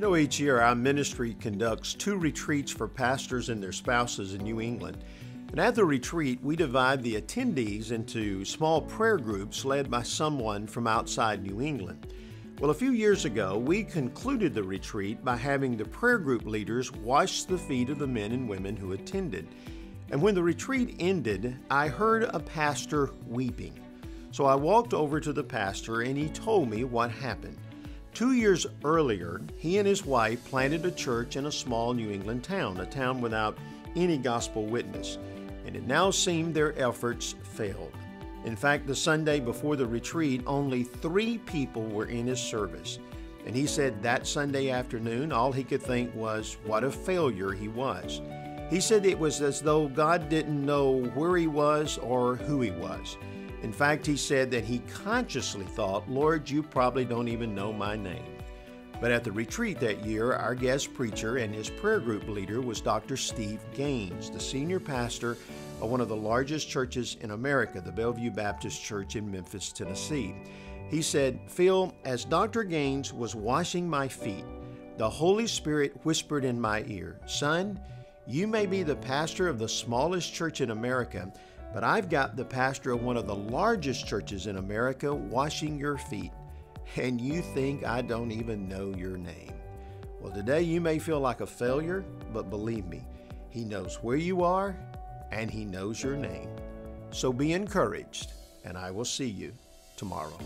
You know, each year our ministry conducts two retreats for pastors and their spouses in New England. And at the retreat, we divide the attendees into small prayer groups led by someone from outside New England. Well, a few years ago, we concluded the retreat by having the prayer group leaders wash the feet of the men and women who attended. And when the retreat ended, I heard a pastor weeping. So I walked over to the pastor and he told me what happened. Two years earlier, he and his wife planted a church in a small New England town, a town without any gospel witness, and it now seemed their efforts failed. In fact, the Sunday before the retreat, only three people were in his service. And he said that Sunday afternoon, all he could think was what a failure he was. He said it was as though God didn't know where he was or who he was. In fact, he said that he consciously thought, Lord, you probably don't even know my name. But at the retreat that year, our guest preacher and his prayer group leader was Dr. Steve Gaines, the senior pastor of one of the largest churches in America, the Bellevue Baptist Church in Memphis, Tennessee. He said, Phil, as Dr. Gaines was washing my feet, the Holy Spirit whispered in my ear, Son, you may be the pastor of the smallest church in America, but I've got the pastor of one of the largest churches in America washing your feet, and you think I don't even know your name. Well, today you may feel like a failure, but believe me, He knows where you are and He knows your name. So be encouraged, and I will see you tomorrow.